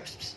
crisps.